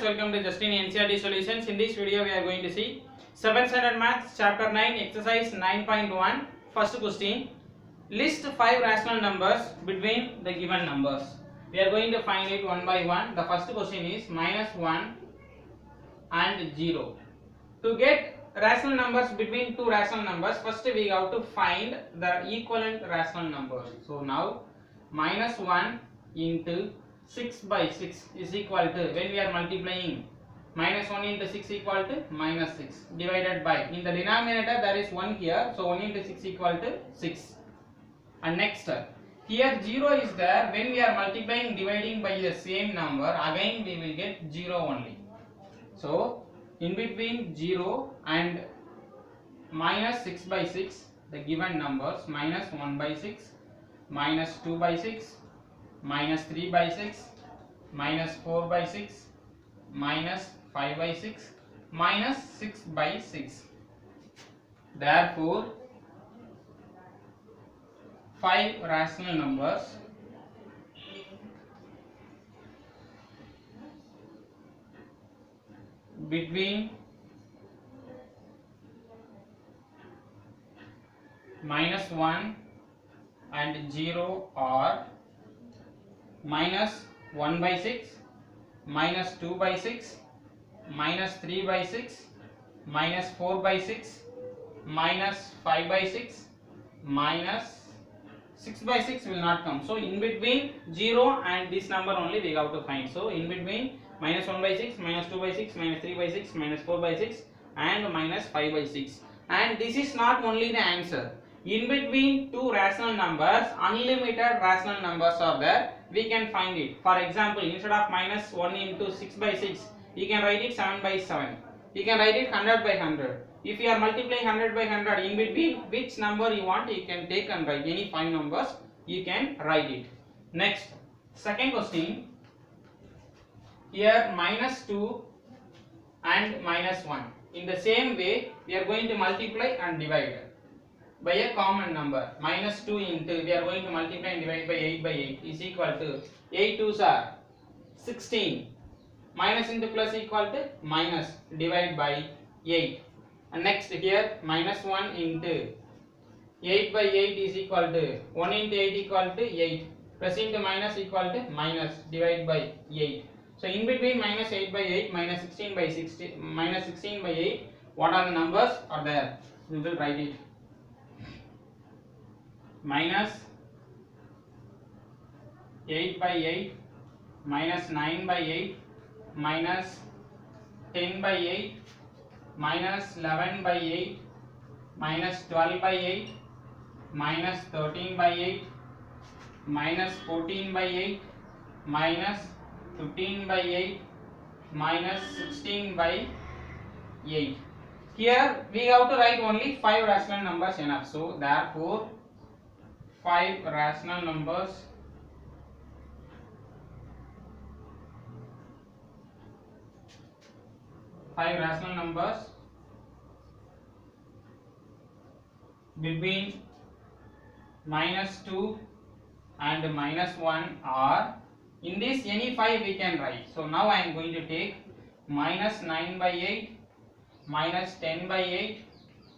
students, welcome to Justin NCERT Solutions. In this video, we are going to see 7th standard maths chapter 9 exercise 9.1 first question list 5 rational numbers between the given numbers. We are going to find it one by one. The first question is minus 1 and 0. To get rational numbers between two rational numbers, first we have to find the equivalent rational numbers. So now minus 1 into 6 by 6 is equal to when we are multiplying minus 1 into 6 equal to minus 6 divided by in the denominator there is 1 here so 1 into 6 equal to 6 and next here 0 is there when we are multiplying dividing by the same number again we will get 0 only. So in between 0 and minus 6 by 6 the given numbers minus 1 by 6 minus 2 by 6 minus 3 by 6 minus 4 by 6 minus 5 by 6 minus 6 by 6 therefore 5 rational numbers. Between minus 1 and 0 are minus 1 by 6 minus 2 by 6 minus 3 by 6 minus 4 by 6 minus 5 by 6 minus 6 by 6 will not come. So in between 0 and this number only we have to find. So in between minus 1 by 6 minus 2 by 6 minus 3 by 6 minus 4 by 6 and minus 5 by 6 and this is not only the answer in between two rational numbers unlimited rational numbers are there. We can find it. For example instead of minus 1 into 6 by 6 you can write it 7 by 7 you can write it 100 by 100 if you are multiplying 100 by 100 in between which number you want you can take and write any five numbers you can write it. Next second question. Here minus 2 and minus 1 in the same way we are going to multiply and divide by a common number minus 2 into we are going to multiply and divide by 8 by 8 is equal to 8 twos are 16 minus into plus equal to minus divide by 8 and next here minus 1 into 8 by 8 is equal to 1 into 8 equal to 8 plus into minus equal to minus divide by 8 so in between minus 8 by 8 minus 16 by 16 minus 16 by 8 what are the numbers? Are there. We will write it minus 8 by 8 minus 9 by 8 minus 10 by 8 minus 11 by 8 minus 12 by 8 minus 13 by 8 minus 14 by 8 minus 15 by 8 minus 16 by 8 here we have to write only 5 rational numbers enough. So therefore 5 rational numbers. Five rational numbers between minus 2 and minus 1 are in this any 5 we can write. So now I am going to take minus 9 by 8 minus 10 by 8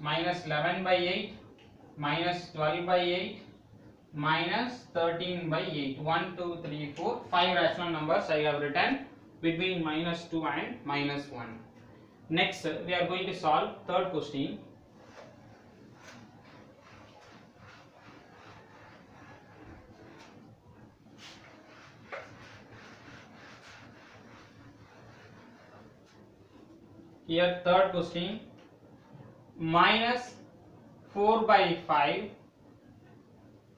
minus 11 by 8 minus 12 by 8 minus 13 by 8 1 2 3 4 5 rational numbers I have written between minus 2 and minus 1 next we are going to solve third question here third question minus 4 by 5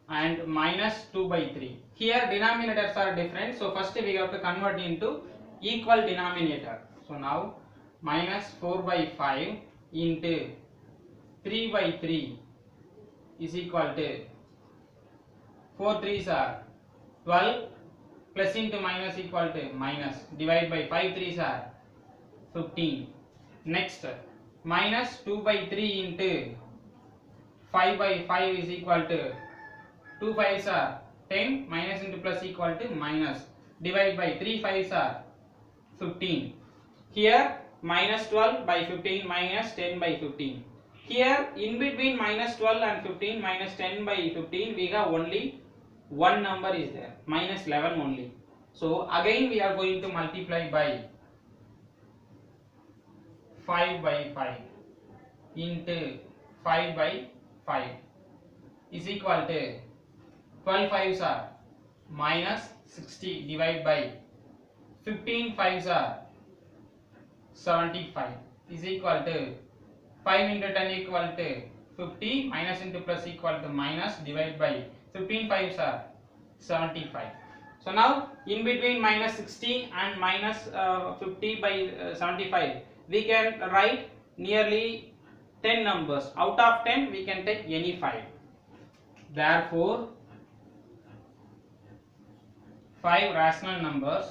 and minus 2 by 3 here denominators are different so first we have to convert into equal denominator so now minus 4 by 5 into 3 by 3 is equal to 4 3s are 12 plus into minus equal to minus divide by 5 3s are 15 next minus 2 by 3 into 5 by 5 is equal to 2 5s are 10 minus into plus equal to minus divide by 3 5s are 15 Here minus 12 by 15 minus 10 by 15. Here in between minus 12 and 15 minus 10 by 15 we have only one number is there minus 11 only. So again we are going to multiply by 5 by 5 into 5 by 5 is equal to 12 fives are minus 60 divided by 15 fives are 75 is equal to 5 into 10 equal to 50 minus into plus equal to minus divided by 15 fives are 75 so now in between minus 60 and minus uh, 50 by uh, 75 we can write nearly 10 numbers. Out of 10 we can take any 5 therefore 5 rational numbers.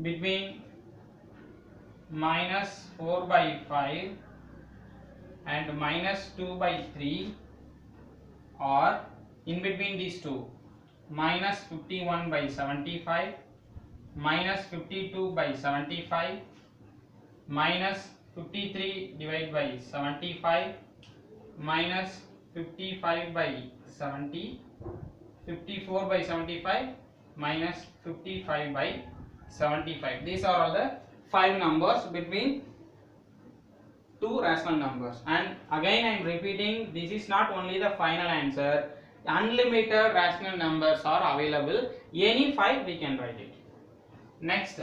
Between minus 4 by 5 and minus 2 by 3 or in between these two minus 51 by 75 minus 52 by 75 minus 53 divided by 75 minus 55 by 70 54 by 75 minus 55 by 75 these are all the five numbers between two rational numbers. And again I am repeating this is not only the final answer. Unlimited rational numbers are available. Any five we can write it. Next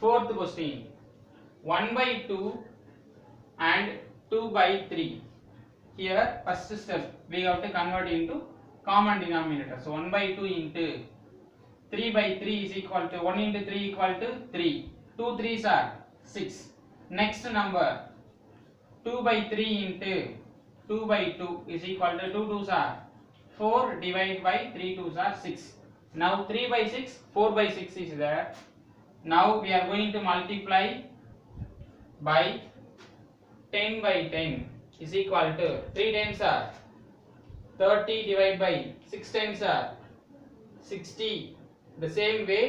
fourth question 1 by 2 and 2 by 3 here first step we have to convert into common denominator. So 1 by 2 into 3 by 3 is equal to 1 into 3 equal to 3 2 3s are 6 next number 2 by 3 into 2 by 2 is equal to 2 2s are 4 divided by 3 2s are 6 now 3 by 6 4 by 6 is there. Now we are going to multiply by 10 by 10 is equal to 3 tens are 30 divided by 6 tens are 60 the same way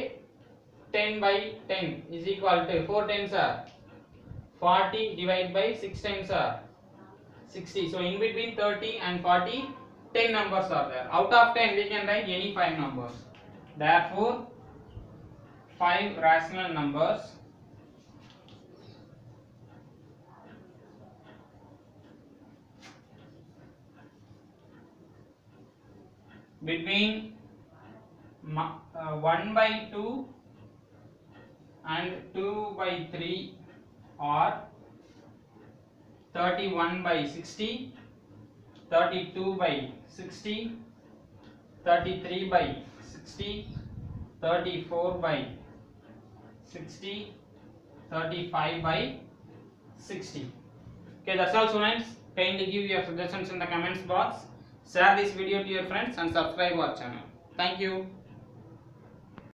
10 by 10 is equal to 4 tens are 40 divided by 6 tens are 60 so in between 30 and 40 10 numbers are there. Out of 10 we can write any 5 numbers. Therefore 5 rational numbers between uh, 1 by 2 and 2 by 3 or 31 by 60 32 by 60 33 by 60 34 by 60 35 by 60 okay that's all students. Kindly give your suggestions in the comments box share this video to your friends and subscribe our channel. Thank you